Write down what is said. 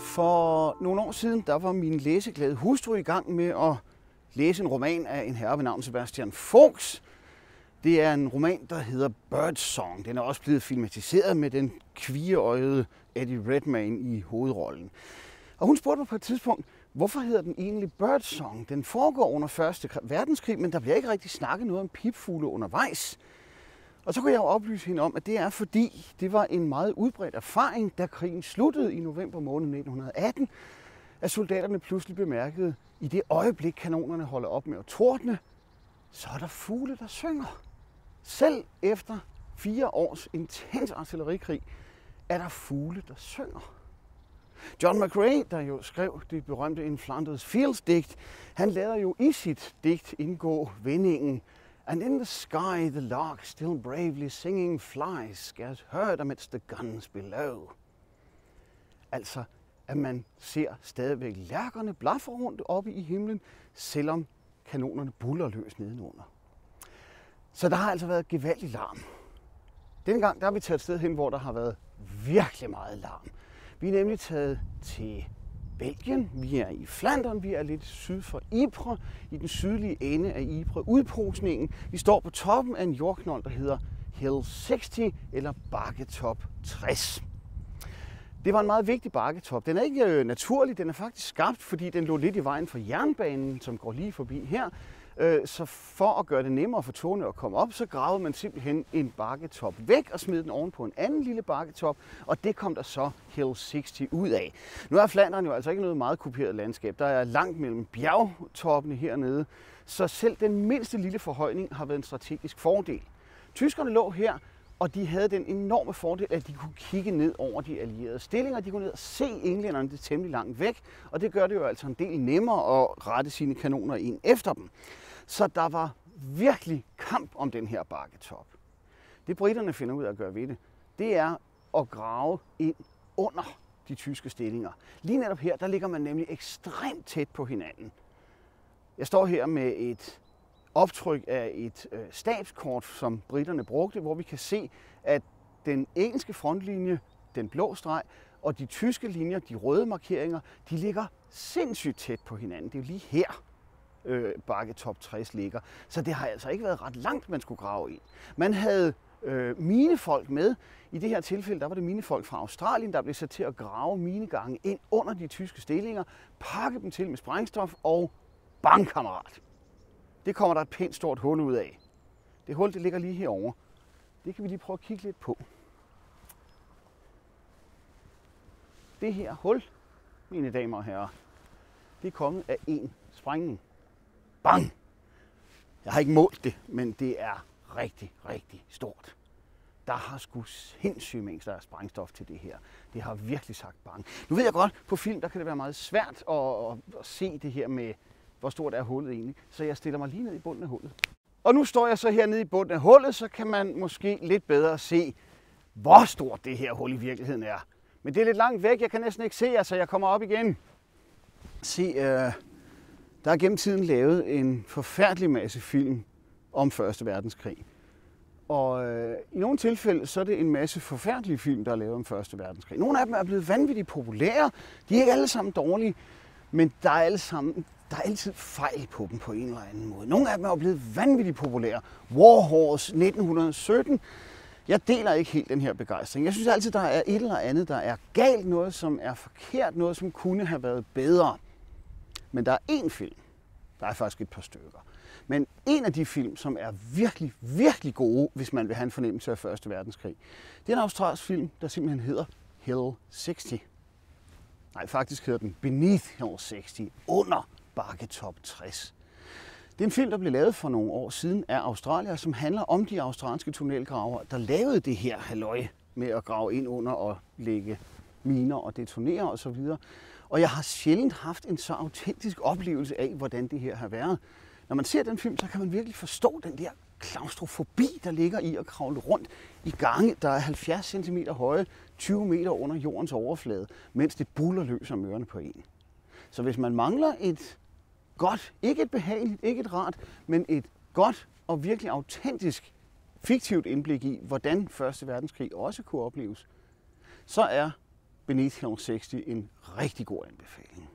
For nogle år siden, der var min læseglade hustru i gang med at læse en roman af en herre ved navn Sebastian Fuchs. Det er en roman, der hedder Birdsong. Den er også blevet filmatiseret med den kvigeøjede Eddie Redmayne i hovedrollen. Og hun spurgte mig på et tidspunkt, hvorfor hedder den egentlig Birdsong? Den foregår under Første verdenskrig, men der bliver ikke rigtig snakket noget om pipfugle undervejs. Og så kunne jeg jo oplyse hende om, at det er fordi, det var en meget udbredt erfaring, da krigen sluttede i november måned 1918, at soldaterne pludselig bemærkede, i det øjeblik kanonerne holder op med at tordne, så er der fugle, der synger. Selv efter fire års intens artillerikrig, er der fugle, der synger. John McRae, der jo skrev det berømte In Flanders Fields digt, han lader jo i sit digt indgå vendingen And in the sky the lark still bravely singing flies, scarce heard amidst the guns below. Altså, at man ser stadigvæk lærkerne blaffer rundt oppe i himlen, selvom kanonerne buller løs nedenunder. Så der har altså været gevaldig larm. Denne gang der har vi taget et sted hen, hvor der har været virkelig meget larm. Vi er nemlig taget til Belgien, vi er i Flandern, vi er lidt syd for Ypres, i den sydlige ende af Ypres Udprosningen, Vi står på toppen af en jordknold, der hedder Hill 60 eller Bakketop 60. Det var en meget vigtig bakketop. Den er ikke øh, naturlig, den er faktisk skabt, fordi den lå lidt i vejen for jernbanen, som går lige forbi her. Øh, så for at gøre det nemmere for togene at komme op, så gravede man simpelthen en bakketop væk og smed den oven på en anden lille bakketop, og det kom der så Hill 60 ud af. Nu er Flandern jo altså ikke noget meget kopieret landskab. Der er langt mellem bjergtoppene hernede, så selv den mindste lille forhøjning har været en strategisk fordel. Tyskerne lå her, og de havde den enorme fordel, at de kunne kigge ned over de allierede stillinger. De kunne ned og se englænderne det temmelig langt væk, og det gør det jo altså en del nemmere at rette sine kanoner ind efter dem. Så der var virkelig kamp om den her bakketop. Det britterne finder ud af at gøre ved det, det er at grave ind under de tyske stillinger. Lige netop her, der ligger man nemlig ekstremt tæt på hinanden. Jeg står her med et optryk af et øh, stabskort, som britterne brugte, hvor vi kan se, at den engelske frontlinje, den blå streg, og de tyske linjer, de røde markeringer, de ligger sindssygt tæt på hinanden. Det er jo lige her, øh, bakke top 60 ligger. Så det har altså ikke været ret langt, man skulle grave ind. Man havde øh, minefolk med. I det her tilfælde, der var det minefolk fra Australien, der blev sat til at grave minegange ind under de tyske stillinger, pakke dem til med sprængstof og bang, kammerat. Det kommer der et pænt stort hul ud af. Det hul, det ligger lige herovre. Det kan vi lige prøve at kigge lidt på. Det her hul, mine damer og herrer, det er kommet af en sprængning. Bang! Jeg har ikke målt det, men det er rigtig, rigtig stort. Der har sgu sindssygt mængder af sprængstof til det her. Det har virkelig sagt bang. Nu ved jeg godt, på film der kan det være meget svært at, at, at se det her med, hvor stort er hullet egentlig. Så jeg stiller mig lige ned i bunden af hullet. Og nu står jeg så her nede i bunden af hullet, så kan man måske lidt bedre se, hvor stort det her hul i virkeligheden er. Men det er lidt langt væk, jeg kan næsten ikke se jer, så jeg kommer op igen. Se, øh, der er gennem tiden lavet en forfærdelig masse film om Første Verdenskrig. Og øh, i nogle tilfælde, så er det en masse forfærdelige film, der er lavet om Første Verdenskrig. Nogle af dem er blevet vanvittigt populære. De er ikke alle sammen dårlige, men der er, alle sammen, der er altid fejl på dem på en eller anden måde. Nogle af dem er blevet vanvittigt populære. War Horse 1917. Jeg deler ikke helt den her begejstring. Jeg synes altid, der er et eller andet, der er galt. Noget, som er forkert. Noget, som kunne have været bedre. Men der er én film, der er faktisk et par stykker, men en af de film, som er virkelig, virkelig gode, hvis man vil have en fornemmelse af Første Verdenskrig, det er en australsk film, der simpelthen hedder Hill 60. Nej, faktisk hedder den Beneath Hill 60, under bakketop 60. Det er en film, der blev lavet for nogle år siden af Australier, som handler om de australske tunnelgraver, der lavede det her halløj med at grave ind under og lægge miner og detonerer osv. Og jeg har sjældent haft en så autentisk oplevelse af, hvordan det her har været. Når man ser den film, så kan man virkelig forstå den der klaustrofobi, der ligger i at kravle rundt i gange, der er 70 cm høje, 20 meter under jordens overflade, mens det buller løs om ørerne på en. Så hvis man mangler et godt, ikke et behageligt, ikke et rart, men et godt og virkelig autentisk, fiktivt indblik i, hvordan Første Verdenskrig også kunne opleves, så er Beneath 60 en rigtig god anbefaling.